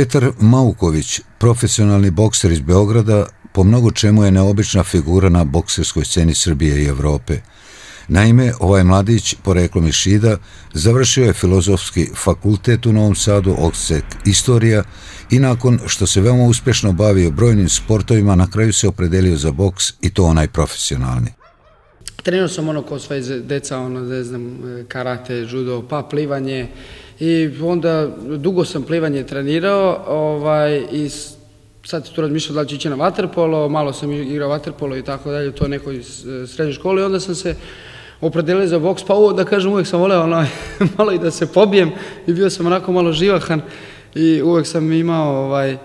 Petar Mauković, profesionalni bokser iz Beograda, po mnogo čemu je neobična figura na bokserskoj sceni Srbije i Evrope. Naime, ovaj mladić, poreklom iz Šida, završio je filozofski fakultet u Novom Sadu, odsek istorija i nakon što se veoma uspešno bavio brojnim sportovima, na kraju se opredelio za boks i to onaj profesionalni. Trenirao sam ono ko sve deca, ono, ne znam, karate, judo, pa plivanje i onda dugo sam plivanje trenirao ovaj, i sad tu razmišljao da li ću ići na vaterpolo, malo sam igrao vaterpolo i tako dalje, to nekoj srednjoj školi, onda sam se opredelio za boks, pa ovo da kažem uvek sam voleo ono, malo i da se pobijem i bio sam onako malo živahan i uvek sam imao, ovaj,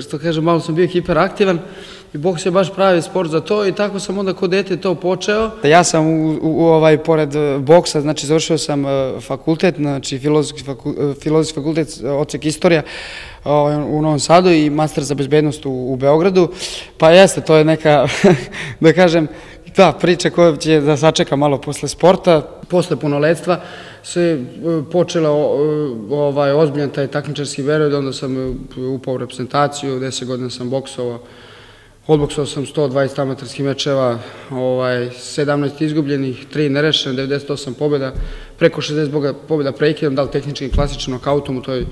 što kažem, malo sam bio hiperaktivan i boks je baš pravi sport za to i tako sam onda kod dete to počeo. Ja sam u, u, ovaj, pored boksa, znači završio sam e, fakultet, znači filozofski fakultet, filozofski fakultet, ocek istorija ovaj, u Novom Sadu i master za bezbednost u, u Beogradu. Pa jeste, to je neka, da kažem, ta priča koja će da sačeka malo posle sporta. Posle punoletstva se e, počela ovaj, ozbiljan taj takmičarski period, onda sam e, upao u reprezentaciju, 10 godina sam boksovao, Odboksao sam 120 amaterskih mečeva, ovaj, 17 izgubljenih, 3 nerešene, 98 pobjeda, preko 60 pobjeda prekidom, da li tehnički klasičan nokautom u toj...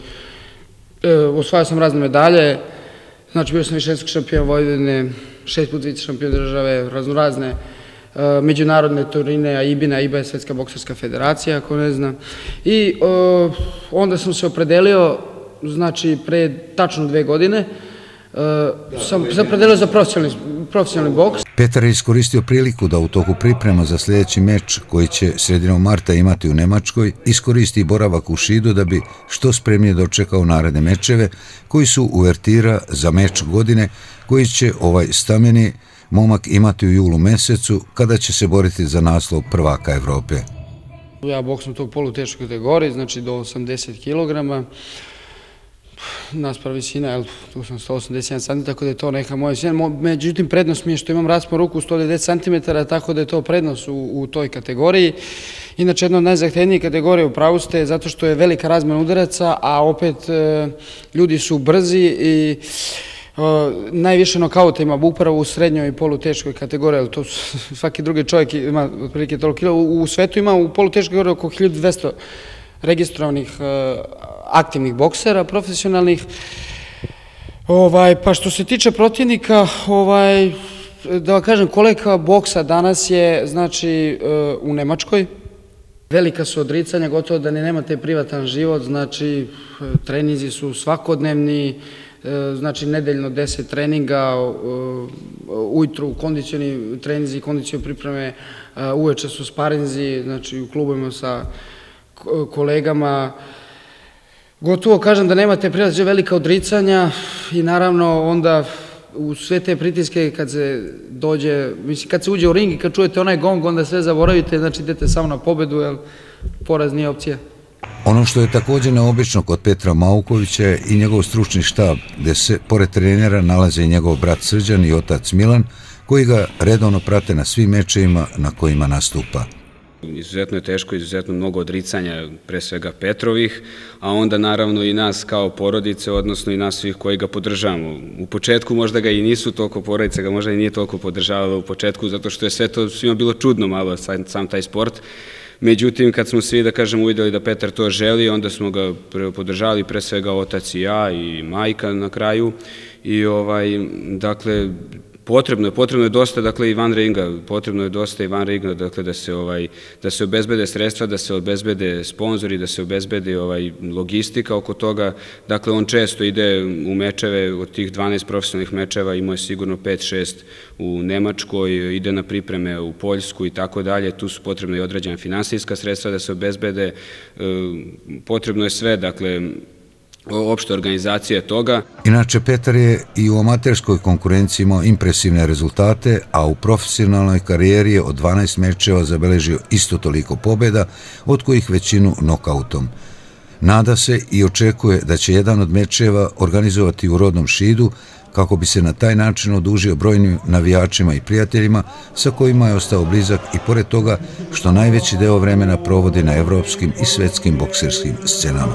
E, osvajao sam razne medalje, znači bio sam višenski šampion Vojvodine, šest put vice šampion države, raznorazne e, međunarodne turine, AIBINA, AIBA je Svetska bokserska federacija, ako ne zna. I e, onda sam se opredelio, znači, pre tačno dve godine, Uh, sam zapredelio za profesionalni, profesionalni boks. Petar je iskoristio priliku da u toku priprema za sljedeći meč koji će sredinom marta imati u Nemačkoj iskoristi boravak u Šidu da bi što spremnije dočekao naredne mečeve koji su uvertira za meč godine koji će ovaj stameni momak imati u julu mesecu kada će se boriti za naslov prvaka Evrope. Ja boksam tog polu teškoj kategoriji, znači do 80 kilograma naspra visina, jel, tu sam 181 cm, tako da je to neka moja visina. Međutim, prednost mi je što imam raspon ruku 190 cm, tako da je to prednost u, u toj kategoriji. Inače, jedna od najzahtevnijih kategorija u pravu ste, zato što je velika razmena udaraca, a opet e, ljudi su brzi i najviše nokauta ima upravo u srednjoj i poluteškoj kategoriji, ali to su, svaki drugi čovjek ima otprilike toliko kilo. U, u svetu ima u poluteškoj kategoriji oko 1200 registrovanih e, aktivnih boksera, profesionalnih. Ovaj, pa što se tiče protivnika, ovaj, da vam kažem, koleka boksa danas je znači, e, u Nemačkoj. Velika su odricanja, gotovo da ne nemate privatan život, znači trenizi su svakodnevni, znači nedeljno 10 treninga, ujutru kondicioni trenizi, kondicioni pripreme, uveče su sparinzi, znači u klubima sa kolegama, gotovo kažem da nemate prilaze velika odricanja i naravno onda u sve te pritiske kad se dođe, mislim kad se uđe u ring i kad čujete onaj gong onda sve zaboravite, znači idete samo na pobedu, jer poraz nije opcija. Ono što je također neobično kod Petra Maukovića je i njegov stručni štab, gde se pored trenera nalaze i njegov brat Srđan i otac Milan, koji ga redovno prate na svim mečevima na kojima nastupa. Izuzetno je teško, izuzetno mnogo odricanja, pre svega Petrovih, a onda naravno i nas kao porodice, odnosno i nas svih koji ga podržavamo. U početku možda ga i nisu toliko porodice, ga možda i nije toliko podržavalo u početku, zato što je sve to svima bilo čudno malo, sam taj sport. Međutim, kad smo svi, da kažem, uvideli da Petar to želi, onda smo ga podržali, pre svega otac i ja i majka na kraju. I ovaj, dakle, potrebno je potrebno je dosta dakle i van ringa potrebno je dosta i van ringa dakle da se ovaj da se obezbede sredstva da se obezbede sponzori da se obezbede ovaj logistika oko toga. Dakle on često ide u mečeve od tih 12 profesionalnih mečeva ima je sigurno 5 6 u Nemačkoj ide na pripreme u Poljsku i tako dalje. Tu su potrebne i određena finansijska sredstva da se obezbede. E, potrebno je sve dakle opšte organizacije toga. Inače, Petar je i u amaterskoj konkurenciji imao impresivne rezultate, a u profesionalnoj karijeri je od 12 mečeva zabeležio isto toliko pobjeda, od kojih većinu nokautom. Nada se i očekuje da će jedan od mečeva organizovati u rodnom šidu, kako bi se na taj način odužio brojnim navijačima i prijateljima sa kojima je ostao blizak i pored toga što najveći deo vremena provodi na evropskim i svetskim bokserskim scenama.